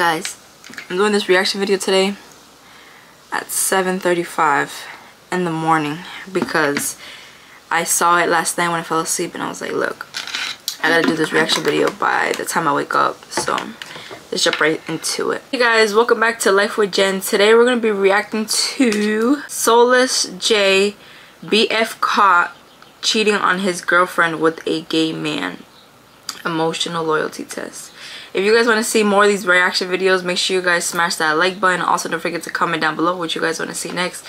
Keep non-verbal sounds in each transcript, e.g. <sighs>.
guys. I'm doing this reaction video today at 7:35 in the morning because i saw it last night when i fell asleep and i was like look i gotta do this reaction video by the time i wake up. So let's jump right into it. Hey guys welcome back to life with Genn. Today we're gonna be reacting to soulless Jay bf caught cheating on his girlfriend with a gay man. Emotional loyalty test if you guys want to see more of these reaction videos make sure you guys smash that like button. Also don't forget to comment down below what you guys want to see next.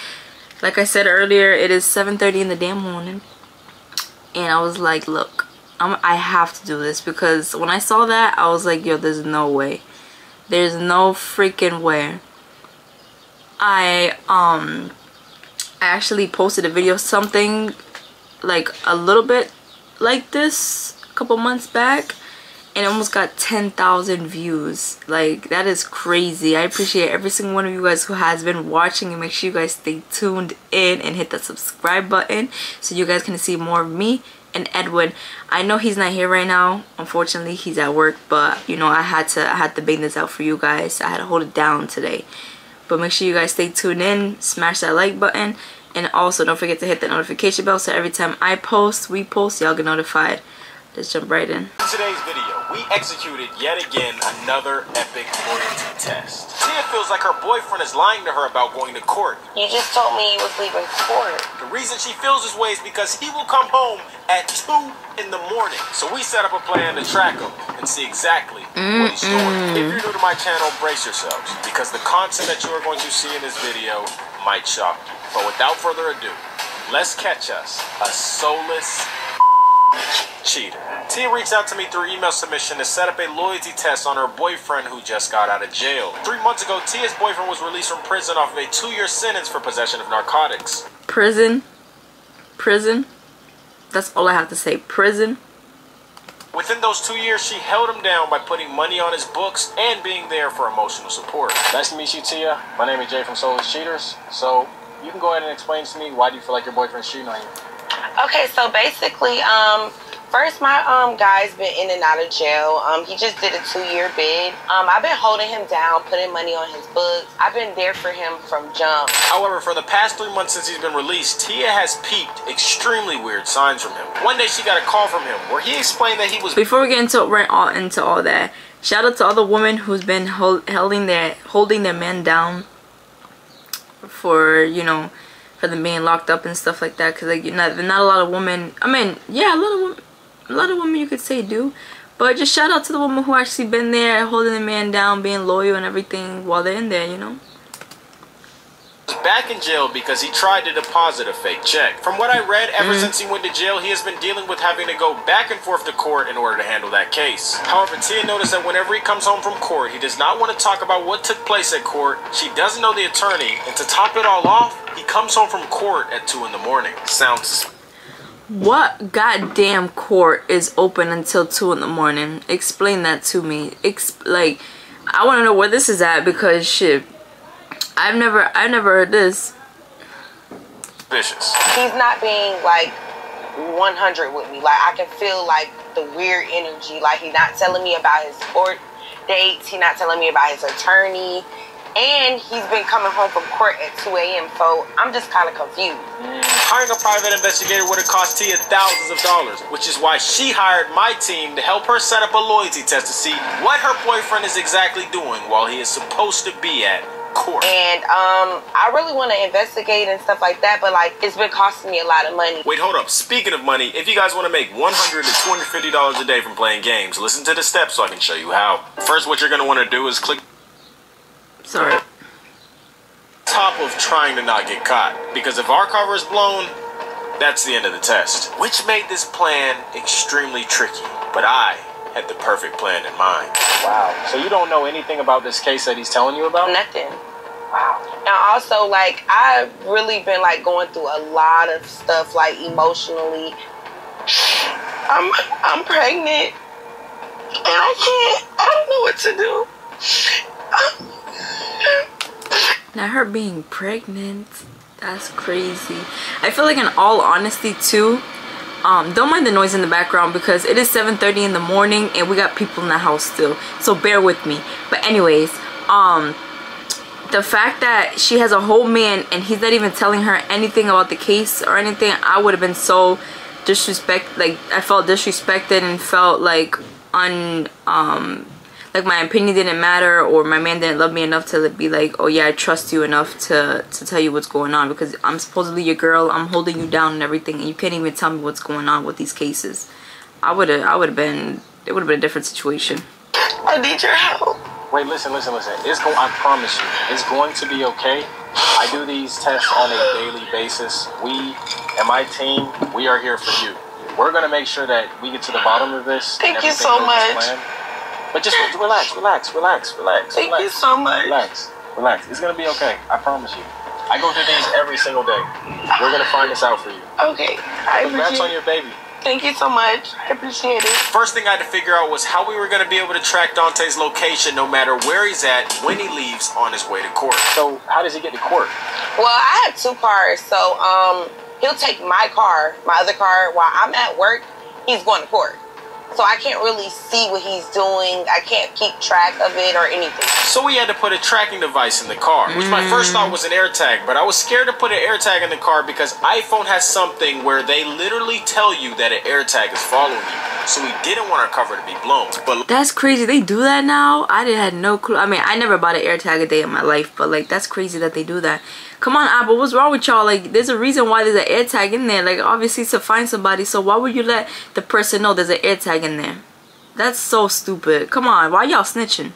Like i said earlier it is 7:30 in the damn morning. And i was like look I'm, i have to do this because when i saw that i was like yo there's no way. There's no freaking way. I um i actually posted a video something like a little bit like this a couple months back and almost got 10,000 views. Like, that is crazy. I appreciate every single one of you guys who has been watching and make sure you guys stay tuned in and hit that subscribe button so you guys can see more of me and Edwin. I know he's not here right now. Unfortunately, he's at work, but you know, I had to I had to bang this out for you guys. I had to hold it down today. But make sure you guys stay tuned in, smash that like button, and also don't forget to hit the notification bell so every time I post, we post, y'all get notified. Let's jump right in. In today's video, we executed yet again another epic loyalty test. Tia feels like her boyfriend is lying to her about going to court. You just told me you was leaving court. The reason she feels this way is because he will come home at 2 in the morning. So we set up a plan to track him and see exactly mm, what he's doing. If you're new to my channel, brace yourselves because the content that you are going to see in this video might shock you. But without further ado, let's catch us a soulless cheater. Tia reached out to me through email submission to set up a loyalty test on her boyfriend who just got out of jail. Three months ago, Tia's boyfriend was released from prison off of a two-year sentence for possession of narcotics. Prison? Prison? That's all I have to say. Prison? Within those two years, she held him down by putting money on his books and being there for emotional support. Nice to meet you, Tia. My name is Jay from Soulless Cheaters. So, you can go ahead and explain to me why do you feel like your boyfriend's cheating on you? Okay, so basically, um, First, my um guy's been in and out of jail. Um, he just did a two-year bid. Um, I've been holding him down, putting money on his books. I've been there for him from jump. However, for the past three months since he's been released, Tia has peeped extremely weird signs from him. One day, she got a call from him where he explained that he was. Before we get into right all into all that, shout out to all the women who's been hold, holding their holding their men down for you know for them being locked up and stuff like that because like you know not a lot of women i mean yeah a lot of women a lot of women you could say do but just shout out to the woman who actually been there holding the man down being loyal and everything while they're in there you know back in jail because he tried to deposit a fake check. From what I read, ever mm. since he went to jail, he has been dealing with having to go back and forth to court in order to handle that case. However, Tia noticed that whenever he comes home from court, he does not want to talk about what took place at court. She doesn't know the attorney, and to top it all off, he comes home from court at 2 in the morning. Sounds what goddamn court is open until 2 in the morning? Explain that to me. Exp like, I want to know where this is at because shit, I've never, I've never heard this. Vicious. He's not being like 100 with me. Like, I can feel like the weird energy. Like, he's not telling me about his court dates. He's not telling me about his attorney and he's been coming home from court at 2 a.m. So I'm just kind of confused. Hiring a private investigator would have cost Tia thousands of dollars, which is why she hired my team to help her set up a loyalty test to see what her boyfriend is exactly doing while he is supposed to be at court. And um, I really want to investigate and stuff like that, but like it's been costing me a lot of money. Wait, hold up. Speaking of money, if you guys want to make 100 to 250 dollars a day from playing games, listen to the steps so I can show you how. First, what you're going to want to do is click Sorry. Top of trying to not get caught. Because if our cover is blown, that's the end of the test. Which made this plan extremely tricky. But I had the perfect plan in mind. Wow. So you don't know anything about this case that he's telling you about? Nothing. Wow. Now also like I've really been like going through a lot of stuff like emotionally. I'm I'm pregnant and I can't I don't know what to do. Now her being pregnant, that's crazy. I feel like in all honesty too, um don't mind the noise in the background because it is 7:30 in the morning and we got people in the house still. So bear with me. But anyways um the fact that she has a whole man and he's not even telling her anything about the case or anything i would have been so disrespect like i felt disrespected and felt like un um like my opinion didn't matter or my man didn't love me enough to be like oh yeah i trust you enough to to tell you what's going on because i'm supposedly your girl i'm holding you down and everything and you can't even tell me what's going on with these cases i would have i would have been it would have been a different situation I need your help. Wait, listen, listen, listen. It's going. I promise you, it's going to be okay. I do these tests on a daily basis. We and my team, we are here for you. We're gonna make sure that we get to the bottom of this. Thank you so much. planned. But just relax, relax, relax, relax. Thank relax, you so much. Relax, relax. It's gonna be okay. I promise you. I go through these every single day. We're gonna find this out for you. Okay, I Congrats on your baby. Thank you so much. I appreciate it. First thing I had to figure out was how we were going to be able to track Dante's location no matter where he's at when he leaves on his way to court. So, how does he get to court? Well, I have two cars, so um, he'll take my car, my other car, while I'm at work. He's going to court, so I can't really see what he's doing. I can't keep track of it or anything. So, we had to put a tracking device in the car, which my first mm. thought was an AirTag, but I was scared to put an AirTag in the car because iPhone has something where they literally tell you that an AirTag is following you. So, we didn't want our cover to be blown. But That's crazy. They do that now. I didn't had no clue. I mean, I never bought an AirTag a day in my life, but like that's crazy that they do that. Come on, Apple. What's wrong with y'all? Like, there's a reason why there's an AirTag in there. Like, obviously to find somebody. So why would you let the person know there's an AirTag in there? That's so stupid. Come on, why y'all snitching?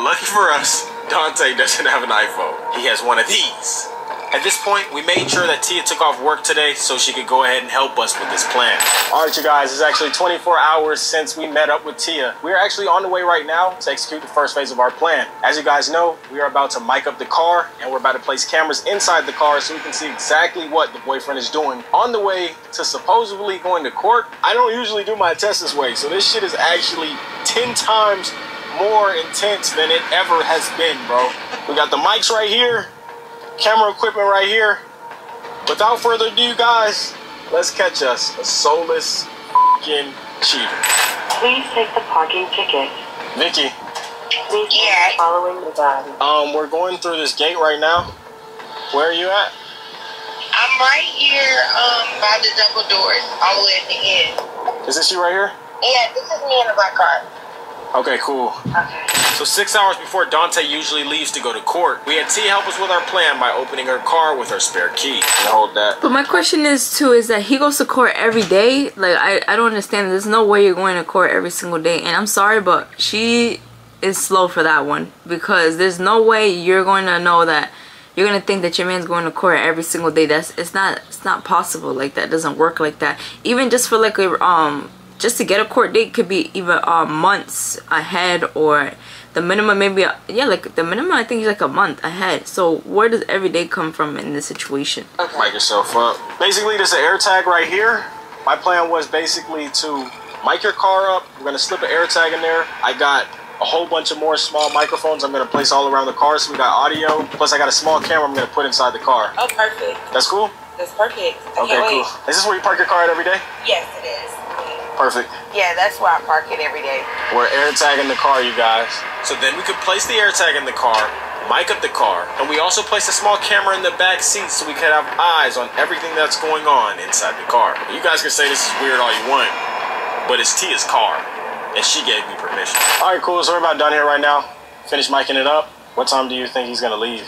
Lucky for us, Dante doesn't have an iPhone. He has one of these. At this point, we made sure that Tia took off work today so she could go ahead and help us with this plan. All right, you guys, it's actually 24 hours since we met up with Tia. We're actually on the way right now to execute the first phase of our plan. As you guys know, we are about to mic up the car and we're about to place cameras inside the car so we can see exactly what the boyfriend is doing on the way to supposedly going to court. I don't usually do my tests this way, so this shit is actually 10 times more intense than it ever has been, bro. We got the mics right here, camera equipment right here. Without further ado, guys, let's catch us a soulless fing cheater. Please take the parking ticket. Vicky, Please Yeah. following the guide. um, we're going through this gate right now. Where are you at? I'm right here um, by the double doors, all the way at the end. Is this you right here? Yeah, this is me in the black car. Okay, cool. Okay. So six hours before Dante usually leaves to go to court, we had T help us with our plan by opening her car with her spare key. And hold that. But my question is too is that he goes to court every day. Like I, I don't understand. There's no way you're going to court every single day. And I'm sorry, but she is slow for that one because there's no way you're going to know that you're gonna think that your man's going to court every single day. That's it's not it's not possible. Like that doesn't work like that. Even just for like a um just to get a court date could be even uh, months ahead or the minimum maybe uh, yeah like the minimum I think is like a month ahead. So where does every day come from in this situation? Mic yourself up. Basically, there's an air tag right here. My plan was basically to mic your car up. We're gonna slip an air tag in there. I got a whole bunch of more small microphones I'm gonna place all around the car. So we got audio. Plus, I got a small camera I'm gonna put inside the car. Oh, perfect. That's cool. That's perfect. I Okay, can't cool. Is this where you park your car at every day? Yes, it is. Perfect. Yeah, that's where I park it every day. We're air tagging the car, you guys. So then we could place the air tag in the car, mic up the car, and we also placed a small camera in the back seat so we could have eyes on everything that's going on inside the car. You guys can say this is weird all you want, but it's Tia's car, and she gave me permission. All right, cool. So we're about done here right now. Finish micing it up. What time do you think he's gonna leave?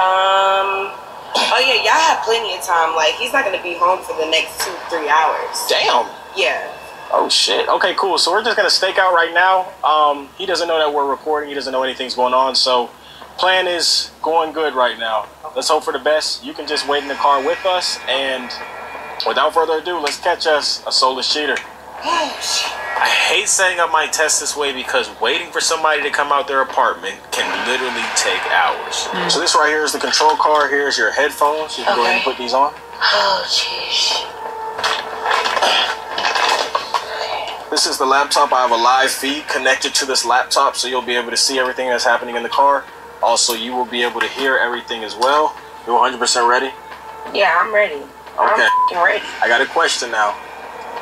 Um. Oh yeah, y'all have plenty of time. Like he's not gonna be home for the next two, three hours. Damn. Yeah. Oh shit. Okay, cool. So we're just gonna stake out right now. Um, he doesn't know that we're recording. He doesn't know anything's going on. So, plan is going good right now. Let's hope for the best. You can just wait in the car with us, and without further ado, let's catch us a soulless cheater. Oh shit. I hate setting up my test this way because waiting for somebody to come out their apartment can literally take hours. So this right here is the control car. Here's your headphones. You can go ahead and put these on. Oh jeez. This is the laptop. I have a live feed connected to this laptop, so you'll be able to see everything that's happening in the car. Also, you will be able to hear everything as well. You're 100% ready? Yeah, I'm ready. Okay. I'm ready. I got a question now.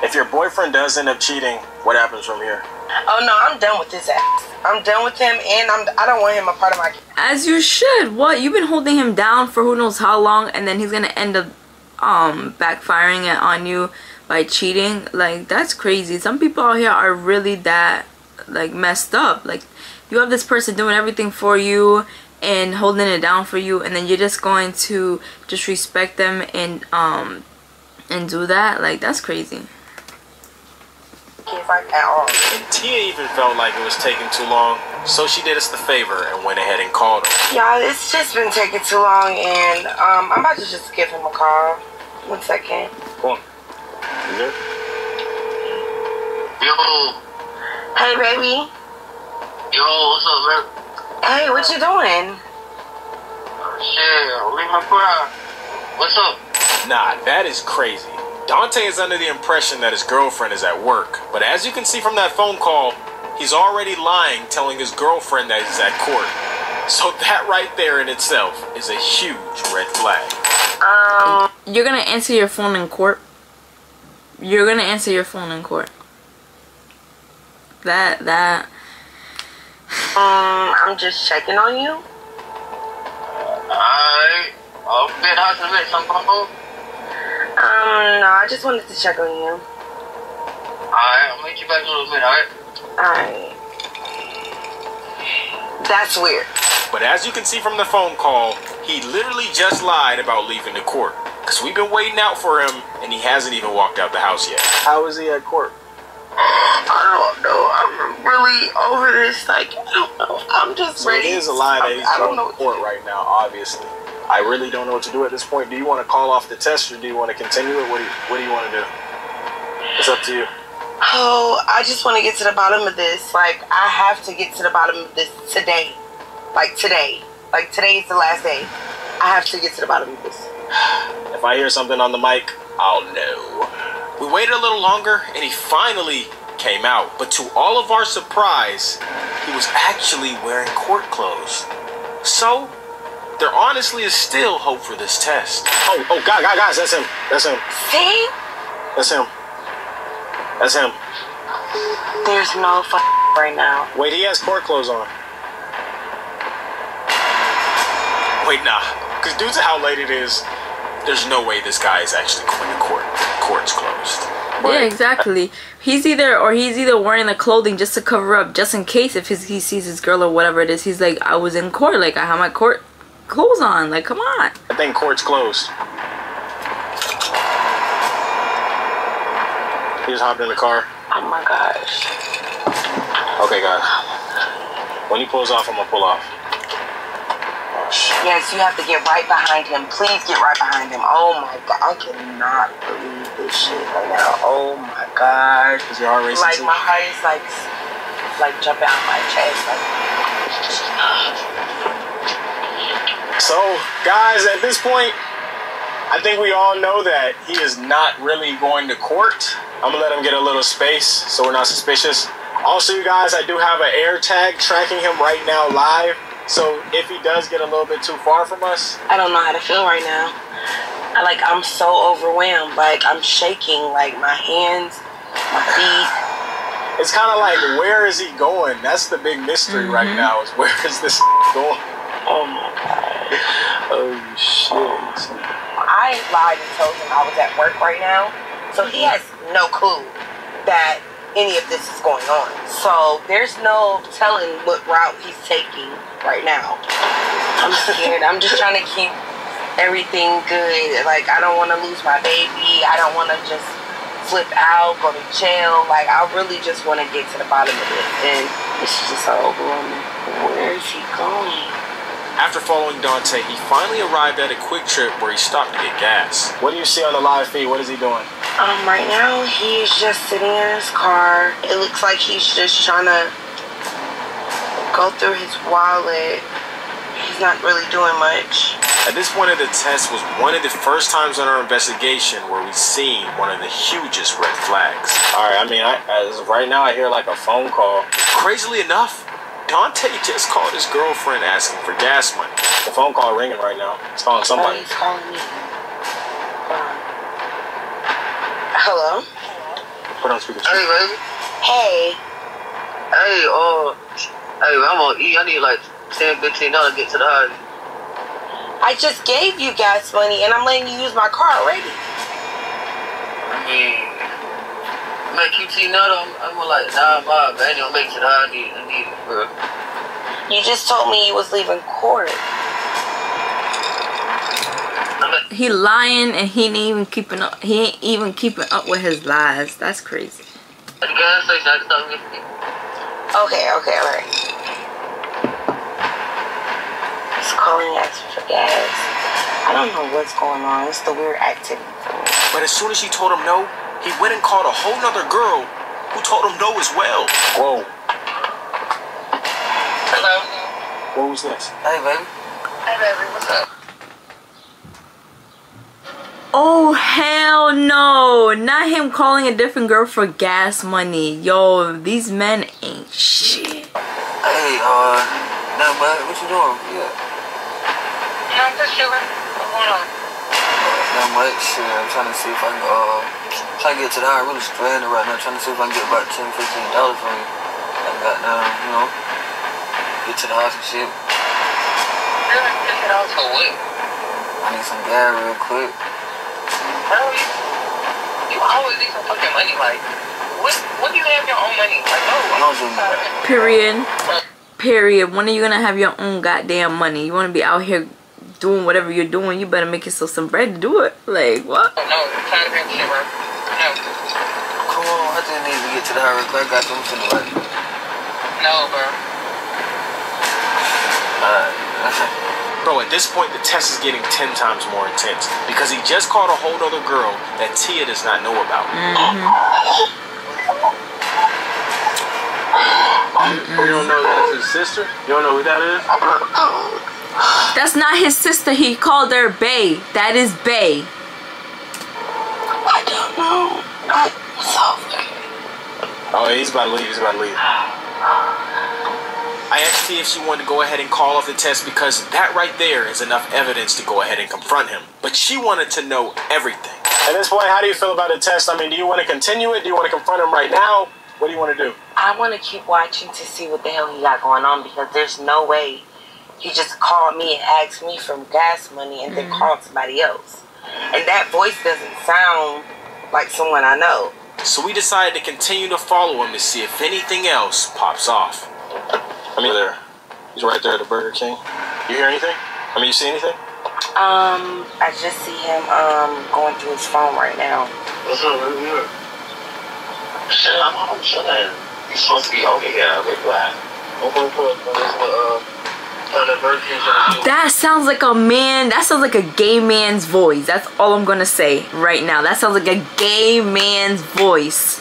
If your boyfriend does end up cheating, what happens from here? Oh no, I'm done with this ass. I'm done with him, and I'm. I don't want him a part of my. As you should. What? You've been holding him down for who knows how long, and then he's gonna end up um backfiring it on you by cheating. Like that's crazy. Some people out here are really that like messed up. Like you have this person doing everything for you and holding it down for you, and then you're just going to just respect them and um and do that. Like that's crazy. at all. And Tia even felt like it was taking too long, so she did us the favor and went ahead and called him. Y'all, it's just been taking too long, and um, I'm about to just give him a call. One second. Go on. There? Yo, Hey, baby. yo, what's up, man? Hey, what you doing? Shit, leave my bro. What's up? Nah, that is crazy. Dante is under the impression that his girlfriend is at work, but as you can see from that phone call, he's already lying, telling his girlfriend that he's at court. So <laughs> that right there in itself is a huge red flag. Um, You're gonna answer your phone in court. You're gonna answer your phone in court. That that um, I'm just checking on you. Alright. I'll get out in a minute, some. Um, no, I just wanted to check on you. Alright, I'll meet you back in a little bit, alright? Alright. That's weird. But as you can see from the phone call, he literally just lied about leaving the court. Because we've been waiting out for him, and he hasn't even walked out the house yet. How is he at court? I don't know. I'm really over this. Like, I don't know. I'm just So ready. it is a lie that I- he's I going to court right now, obviously. I really don't know what to do at this point. Do you want to call off the test, or do you want to continue it? What do you, what do, you want to do? It's up to you. Oh, I just want to get to the bottom of this. Like, I have to get to the bottom of this today. Like, today. Like, today is the last day. I have to get to the bottom of this. If I hear something on the mic, I'll know. We waited a little longer, and he finally came out. But to all of our surprise, he was actually wearing court clothes. So, there honestly is still hope for this test. Oh, oh, guys, guys, guys, that's him. That's him. See? That's him. That's him. There's no f- right now. Wait, he has court clothes on. Wait, nah. Because due to how late it is, there's no way this guy is actually going to court. Court's closed. yeah exactly. He's either or he's either wearing the clothing just to cover up, just in case if his, he sees his girl or whatever it is. He's like, I was in court, like I have my court clothes on. Like, come on. I think court's closed. He just hopped in the car. Oh my gosh. Okay, guys. When he pulls off, I'm gonna pull off. Shit. Yes, you have to get right behind him. Please get right behind him. Oh my god. I cannot believe this shit right now. Oh my gosh. Is your heart racing Like too? my heart is like like jumping out of my chest. Like So, guys, at this point, I think we all know that he is not really going to court. I'm gonna let him get a little space so we're not suspicious. Also, you guys, I do have an air tag tracking him right now live. So if he does get a little bit too far from us, I don't know how to feel right now. I like I'm so overwhelmed. Like I'm shaking. Like my hands, my feet. it's kind of like where is he going? That's the big mystery right mm-hmm. now. Is where is this <laughs> going? Oh my god. Oh shit! I lied and told him I was at work right now, so he has no clue that any of this is going on. So there's no telling what route he's taking right now. I'm scared. I'm just trying to keep everything good. Like I don't want to lose my baby. I don't want to just flip out, go to jail. Like I really just want to get to the bottom of it, and it's just so overwhelming. Where is he going? After following Dante, he finally arrived at a QuikTrip where he stopped to get gas. What do you see on the live feed? What is he doing? Um, right now he's just sitting in his car. It looks like he's just trying to go through his wallet. He's not really doing much. At this point of the test was one of the first times in our investigation where we've seen one of the hugest red flags. All right, I mean, I, as of right now, I hear like a phone call. Crazily enough, Dante just called his girlfriend asking for gas money. The phone call ringing right now. It's calling Oh, somebody. he's calling me. Hold. Hello. Put on speaker. Hey, baby. Hey. Hey, uh, hey, I'm on E. I need like 10, 15 dollars to get to the house. I just gave you gas money and I'm letting you use my car already. I mean, make QT nut. I'm, I'm like nine miles, but I ain't make it to the house. I need, I need it, bro. You just told me you was leaving court. He lying and he ain't even keeping up. He ain't even keeping up with his lies. That's crazy. the gas station. I can stop and get Okay, okay, alright. He's calling asking for gas. I don't know what's going on. It's the weird activity. But as soon as she told him no, he went and called a whole nother girl who told him no as well. Whoa. Hello. What was this? Hey, baby. Hey, baby. What's up? Oh hell no! Not him calling a different girl for gas money. Yo, these men ain't shit. Hey, uh, nothing much. What you doing? Yeah. Yeah, I'm just chilling. What's going on? Not much. Shit, I'm trying to see if I can, uh, trying to get to the house. I'm really stranded right now. Trying to see if I can get about 10 dollars from you. I got now, you know, get to the house and shit. Yeah, just get out for what? I need some gas real quick. Bro, you, you always need some fucking money. Like, what, when do you have your own money? Like, no. I don't do that. Period. Period. When are you gonna have your own goddamn money? You wanna be out here doing whatever you're doing, you better make yourself some bread to do it. Like what? No, I'm tired of that shit, bro. No. Come on, I just need to get to the house real quick. I got something to like. No, bro. Alright. <laughs> Bro, at this point, the test is getting 10 times more intense because he just caught a whole other girl that Tia does not know about. Mm-hmm. You don't know that's his sister? You don't know who that is? <coughs> That's not his sister. He called her Bay. That is Bay. I don't know. I'm so Oh, he's about to leave. He's about to leave. I asked Tia if she wanted to go ahead and call off the test because that right there is enough evidence to go ahead and confront him. But she wanted to know everything. At this point, how do you feel about the test? I mean, do you want to continue it? Do you want to confront him right now? What do you want to do? I want to keep watching to see what the hell he got going on because there's no way he just called me and asked me for gas money and then called somebody else. And that voice doesn't sound like someone I know. So we decided to continue to follow him to see if anything else pops off. I mean, there. He's right there at the Burger King. You hear anything? I mean, you see anything? Um, I just see him um going through his phone right now. What's up, baby? Shit, I'm home chilling. You supposed to be over here. Where you at? I'm going to put this uh, That sounds like a man. That sounds like a gay man's voice. That's all I'm gonna say right now. That sounds like a gay man's voice.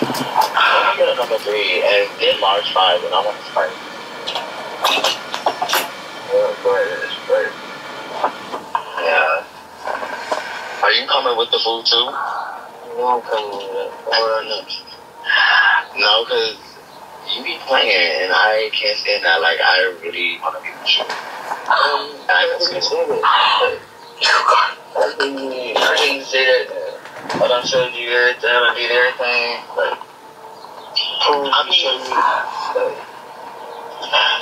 I'm number three and then large five, and I want to start. Yeah. Are you coming with the food too? No, I'm coming with. Or no? No, because you be playing, and I can't stand that. Like, I really want to be with you. Um, I can stand it. I <laughs> didn't, I didn't say that. But I showed you everything. I did everything. But I mean, but,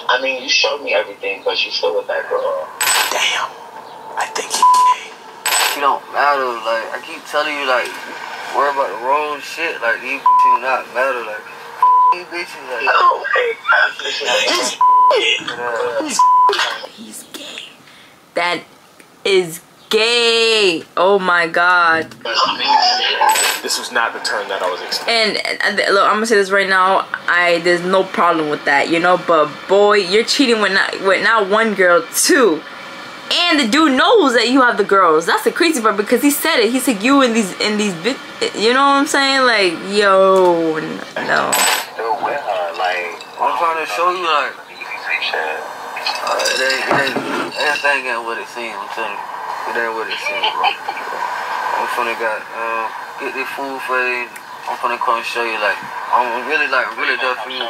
I mean, you showed me everything, but you still with that girl. Damn. I think he You don't matter. Like I keep telling you, like you worry about the wrong shit. Like these do not matter. Like these bitches, like. Oh He's gay. That is gay. Oh my god. This was not the turn that I was expecting. And, and look, I'm gonna say this right now. I there's no problem with that, you know. But boy, you're cheating with not with not one girl, two. And the dude knows that you have the girls. That's the crazy part because he said it. He said you in these in these bit. You know what I'm saying? Like yo, no. Still with her, like I'm trying to show you, like uh, it ain't, it ain't, everything ain't what it seems. I'm telling you, it ain't what it seems, bro. I'm finna got uh, get this food for you. I'm finna come show you, like I'm really like really done for you.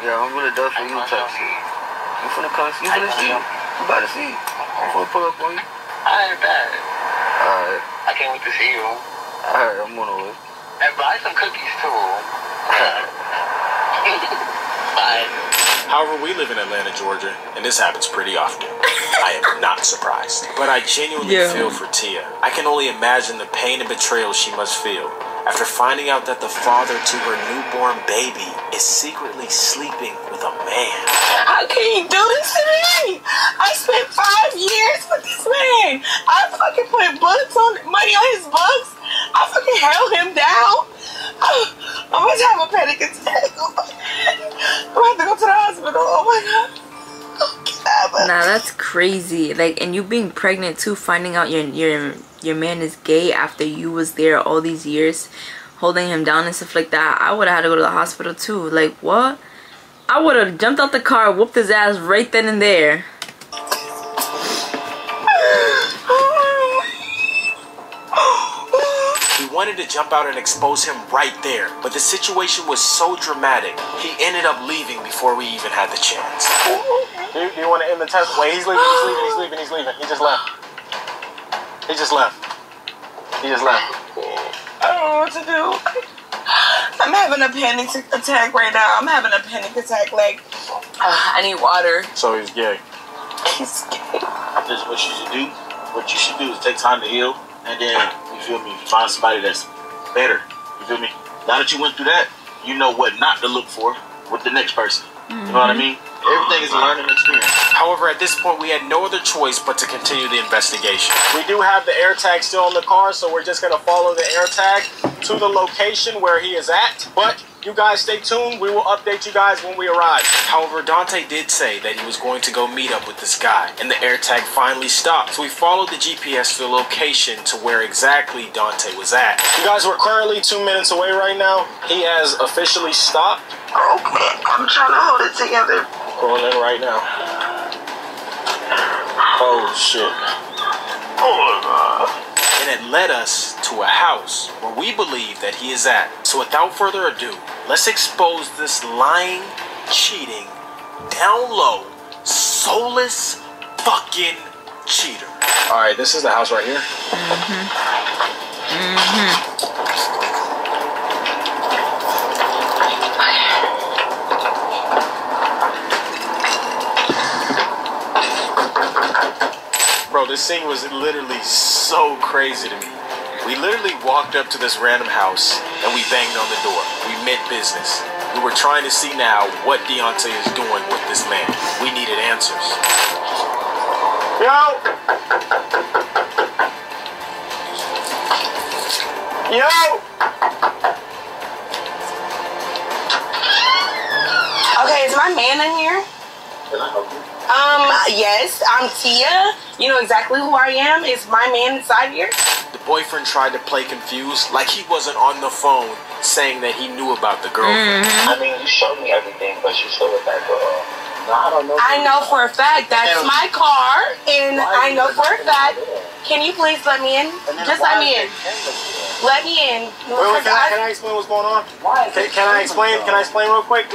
Yeah, I'm really done for you type shit. You finna come, you finna see. I'm about to see. I'm gonna pull up on you. I ain't bad. Alright. I can't wait to see you. Alright, I'm on the way. And buy some cookies too. <laughs> Bye. However, we live in Atlanta, Georgia, and this happens pretty often. I am not surprised. But I genuinely Yeah. feel for Tia. I can only imagine the pain and betrayal she must feel after finding out that the father to her newborn baby is secretly sleeping with a man. How can you do this to me? I spent five years with this man. I fucking put books on money on his books. I fucking held him down. <sighs> I'm about to have a panic attack. My <laughs> God. I'm about to have to go to the hospital. Oh my god. Oh, God. Nah, that's crazy. Like, and you being pregnant too, finding out your your your man is gay after you was there all these years, holding him down and stuff like that. I would have had to go to the hospital too. Like, what? I would have jumped out the car, whooped his ass right then and there. He wanted to jump out and expose him right there, but the situation was so dramatic, he ended up leaving before we even had the chance. Do you, do you want to end the test? Wait, he's leaving, he's leaving, he's leaving, he's leaving. He just left. He just left. He just left. I don't know what to do. I'm having a panic attack right now. I'm having a panic attack. Like, uh, I need water. So he's gay. He's gay. This is what you should do. What you should do is take time to heal, and then you feel me, find somebody that's better. You feel me? Now that you went through that, you know what not to look for with the next person. You know what I mean? Everything is a learning experience. However, at this point, we had no other choice but to continue the investigation. We do have the air tag still in the car, so we're just gonna follow the air tag to the location where he is at. But you guys stay tuned. We will update you guys when we arrive. However, Dante did say that he was going to go meet up with this guy, and the air tag finally stopped. So we followed the GPS to the location to where exactly Dante was at. You guys, we're currently two minutes away right now. He has officially stopped. Oh, okay, I'm trying to hold it together. Pulling in right now. Oh shit. Oh god. And it led us to a house where we believe that he is at. So without further ado, let's expose this lying, cheating, down low, soulless fucking cheater. All right, this is the house right here. Mm-hmm. Mm-hmm. Bro, this scene was literally so crazy to me. We literally walked up to this random house and we banged on the door. We meant business. We were trying to see now what Deontay is doing with this man. We needed answers. Yo! Yo! Okay, is my man in here? Can I help you? Um, yes, I'm Tia. You know exactly who I am. Is my man inside here? The boyfriend tried to play confused like he wasn't on the phone saying that he knew about the girlfriend. I mean, you showed me everything, but you still with that girl. No, I don't know. I know for a fact that's my car, and I know for a fact. Can you please let me in? Just let me in. Let me in. Wait, wait, can I, can I explain what's going on? Can, can I explain? Can I explain real quick?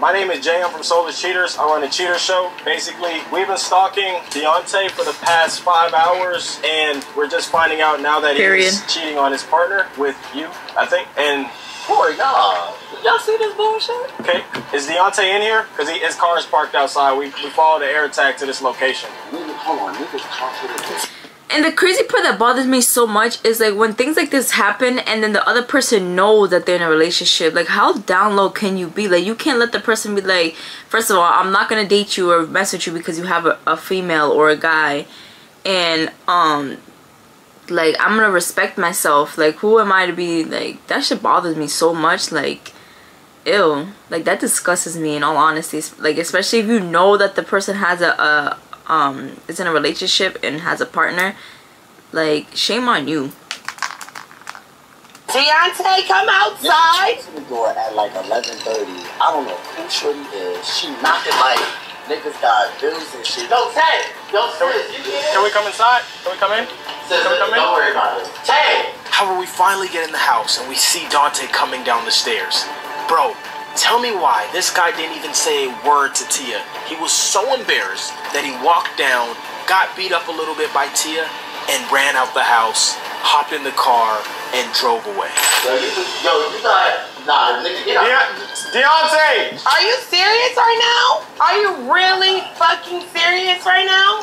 My name is Jay. I'm from Soulless Cheaters. I run a cheater show. Basically, we've been stalking Deontay for the past five hours, and we're just finding out now that he's cheating on his partner with you, I think. And Boy, nah. Y'all see this bullshit? okay, is Deontay in here? Because his car is parked outside. We we followed the air tag to this location. Nigga, hold on. Niggas confident. And the crazy part that bothers me so much is like when things like this happen and then the other person knows that they're in a relationship. Like how down low can you be? Like you can't let the person be like, first of all, I'm not gonna date you or mess with you because you have a, a female or a guy, and um, like I'm gonna respect myself. Like who am I to be like that? Shit bothers me so much. Like ew, like that disgusts me. In all honesty, like especially if you know that the person has a, a um is in a relationship and has a partner like shame on you Deontay, come outside. She the door at like 11:30. I don't know who Shorty is. She knocking like niggas got bills and shit. Yo, Tay. Yo, sis, you get Can we come inside? Can we come in? Sis, Can we come in? don't worry about it. Tay. However, we finally get in the house and we see Dante coming down the stairs. Bro, Tell me why this guy didn't even say a word to Tia. He was so embarrassed that he walked down, got beat up a little bit by Tia, and ran out the house, hopped in the car, and drove away. Yo, you, yo, you not, nah, nigga, get out. De- Deontay! Are you serious right now? Are you really fucking serious right now?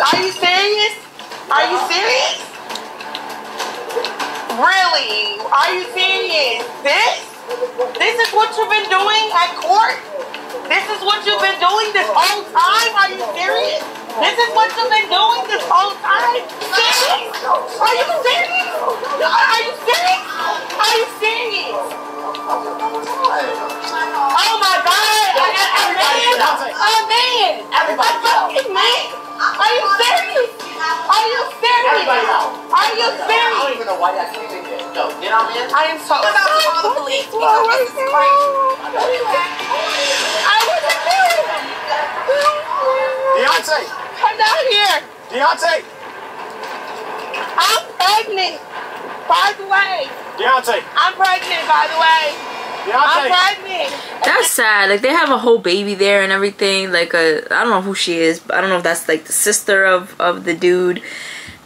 Are you serious? Are you serious? Really? Are you serious? This? This is what you've been doing at court? This is what you've been doing this whole time? Are you serious? This is what you've been doing this whole time? Serious? Are you serious? Are you serious? Are you serious? Oh my god! A, a, a man! A man! A fucking man! Are you serious? Are you serious? Are you serious? I don't even know why y'all came in here. Yo, get out here. I am so about to call the police this is crazy. I wasn't there. Deontay! Come down here. Deontay! I'm pregnant. By the way, Deontay! I'm pregnant. By the way, I'm pregnant. That's sad. Like they have a whole baby there and everything. Like a I don't know who she is, but I don't know if that's like the sister of of the dude,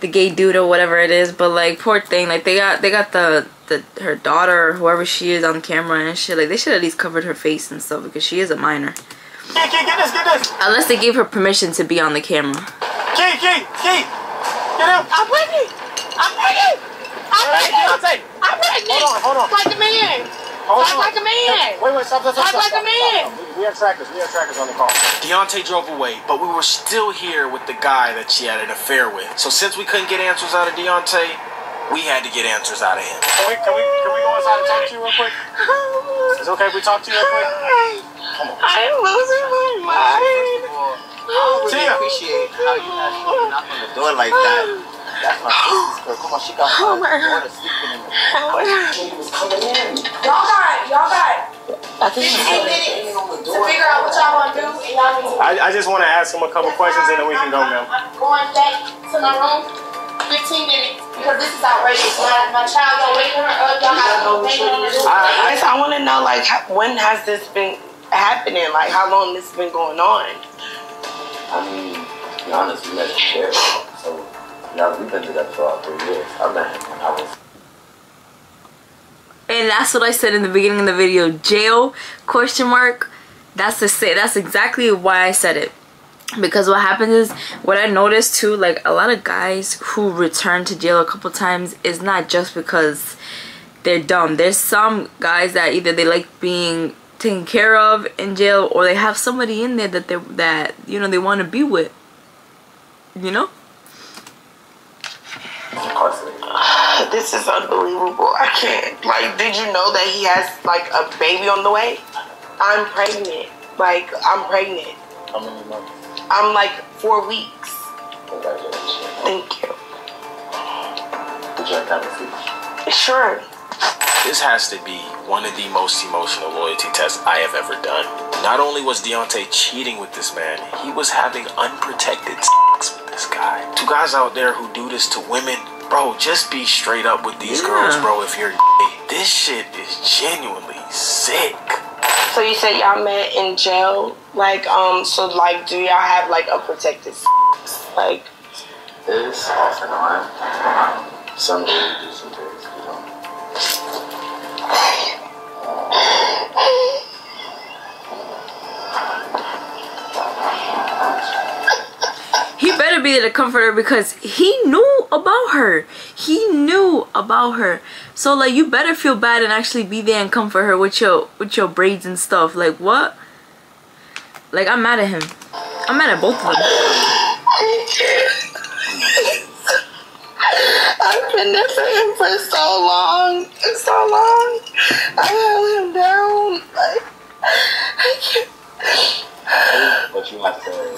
the gay dude or whatever it is. But like poor thing. Like they got they got the the her daughter or whoever she is on camera and shit. Like they should at least covered her face and stuff because she is a minor. Key, Key, get this, get this! Unless they gave her permission to be on the camera. Key, Key, Key! Get him! I'm pregnant. I'm pregnant. I'm Hey, pregnant. Deontay! I'm pregnant. Hold on, hold on. Like a man. Hold Talk on. like a man. Wait, wait, stop, stop, stop. Talk stop, like a man. stop. We, we have trackers, we have trackers on the call. Deontay drove away, but we were still here with the guy that she had an affair with. So since we couldn't get answers out of Deontay, we had to get answers out of him. Can we, can we, can we go inside and talk to you real quick? Is it okay if we talk to you real quick? Come on. I'm losing my mind. I don't really Tia. appreciate how you actually knock on the door like that. That's my sister's girl. Come on, she got Oh my in. Y'all got, y'all got I think 15 minutes to figure out what y'all need to. I, I just want to ask him a couple questions and then we can go, ma'am. I'm going back to my room. 15 minutes because this is outrageous. My, my child, y'all waking her up. Y'all got to hang on her. I, I, I want to know, like, when has this been happening? Like, how long this been going on? I mean, to be honest, we met yeah, we've been together for about three years. I met him when I was And that's what I said in the beginning of the video. Jail question mark. That's the say. That's exactly why I said it. Because what happens is what I noticed too, like a lot of guys who return to jail a couple times is not just because they're dumb. There's some guys that either they like being taken care of in jail or they have somebody in there that they that you know they want to be with. You know? Incarcerated. <sighs> This is unbelievable. I can't. Like, did you know that he has, like, a baby on the way? I'm pregnant. Like, I'm pregnant. How many months? I'm, like, four weeks. Congratulations. Thank you. Would you like to have a seat? Sure. This has to be one of the most emotional loyalty tests I have ever done. Not only was Deontay cheating with this man, he was having unprotected sex with this guy. To guys out there who do this to women, bro, just be straight up with these Yeah. girls, bro. If you're gay. this shit is genuinely sick. So you said y'all met in jail? Like, um, so, like, do y'all have, like, a protected sex? Like, This off and on. Um, some days some days we don't. <laughs> Better be there to comfort her because he knew about her. He knew about her. So like you better feel bad and actually be there and comfort her with your with your braids and stuff. Like what? Like I'm mad at him. I'm mad at both of them. I've been there for him for so long. It's So long. I held him down. Like, I can't. But you have to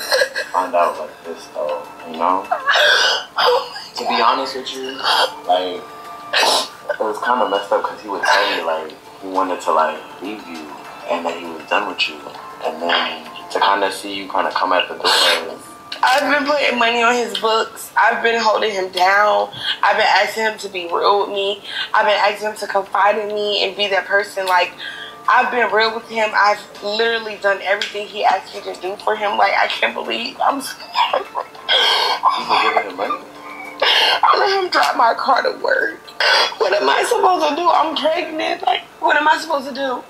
find out like this though, you know? Oh To be honest with you, like, it was kind of messed up because he would tell me like he wanted to like leave you and that he was done with you. And then to kind of see you kind of come at the door I've been putting money on his books. I've been holding him down. I've been asking him to be real with me. I've been asking him to confide in me and be that person. Like, I've been real with him. I've literally done everything he asked me to do for him. Like I can't believe I'm so You been giving him money? <laughs> I let him drive my car to work. What am I supposed to do? I'm pregnant. Like, what am I supposed to do?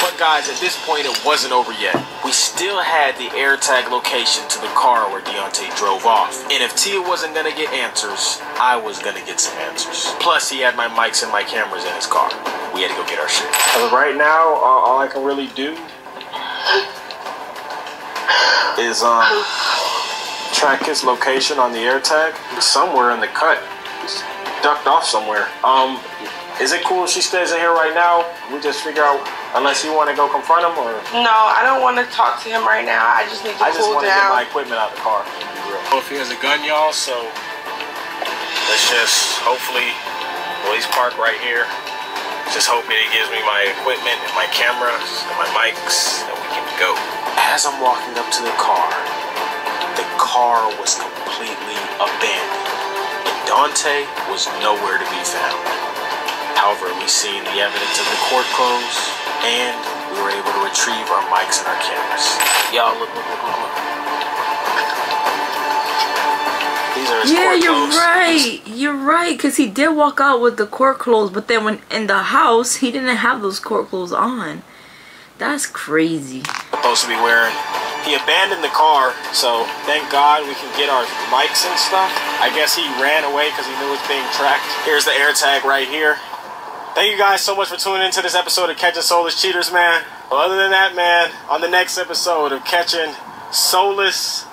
But guys, at this point, it wasn't over yet. We still had the AirTag location to the car where Deontay drove off. And if Tia wasn't gonna get answers, I was gonna get some answers. Plus, he had my mics and my cameras in his car. We had to go get our shit. As right now, uh, all I can really do is um track his location on the AirTag. Somewhere in the cut. He's ducked off somewhere. Um, is it cool if she stays in here right now? We just figure out, unless you want to go confront him, or No, I don't want to talk to him right now. I just need to I just cool want to get my equipment out of the car. to. Well, if he has a gun, y'all, so let's just hopefully, well, he's parked right here. Just hoping he gives me my equipment and my cameras and my mics, and we can go. As I'm walking up to the car, the car was completely abandoned. And Dante was nowhere to be found. However, we seen the evidence of the court close, and we were able to retrieve our mics and our cameras. Y'all, look, look, look, look, look. These are his Yeah, court you're clothes. right. You're right, because he did walk out with the court clothes, but then when in the house, he didn't have those court clothes on. That's crazy. supposed to be wearing. He abandoned the car, so thank God we can get our mics and stuff. I guess he ran away because he knew it's being tracked. Here's the AirTag right here. Thank you guys so much for tuning into this episode of Catching Soulless Cheaters, man. Well, other than that, man, on the next episode of Catching Soulless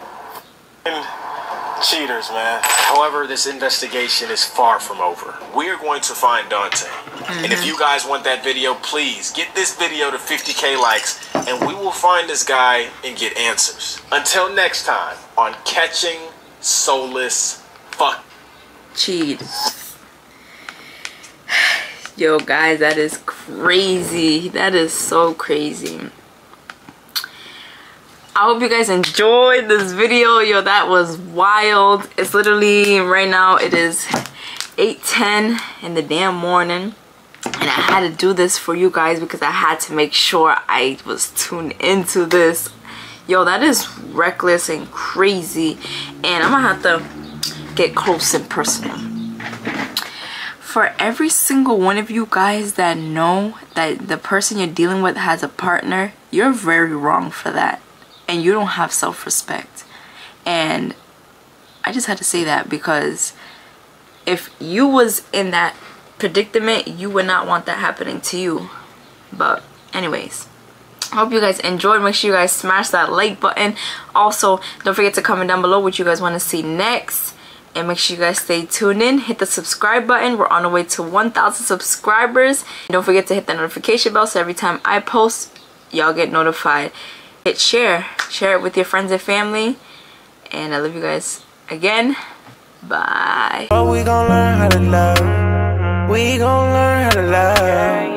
Cheaters, man. However, this investigation is far from over. We are going to find Dante. And if mm-hmm. you guys want that video, please get this video to 50k likes and we will find this guy and get answers. Until next time on Catching Soulless Fuck. Cheese. Yo, guys, that is crazy. That is so crazy. I hope you guys enjoyed this video. Yo, that was wild. It's literally, right now, it is 8.10 in the damn morning. And I had to do this for you guys because I had to make sure I was tuned into this. Yo, that is reckless and crazy. And I'm gonna have to get close and personal for every single one of you guys that know that the person you're dealing with has a partner, you're very wrong for that. And you don't have self-respect. And I just had to say that because if you was in that predicament, you would not want that happening to you. But anyways, I hope you guys enjoyed. Make sure you guys smash that like button. Also, don't forget to comment down below what you guys want to see next and make sure you guys stay tuned in. Hit the subscribe button. We're on the way to 1000 subscribers. Don't forget to hit the notification bell so every time i post y'all get notified. Hit share. Share it with your friends and family. And i love you guys again. Bye. Oh, we gon' learn how to love. We gon' learn how to love.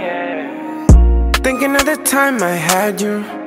Thinking of the time I had you.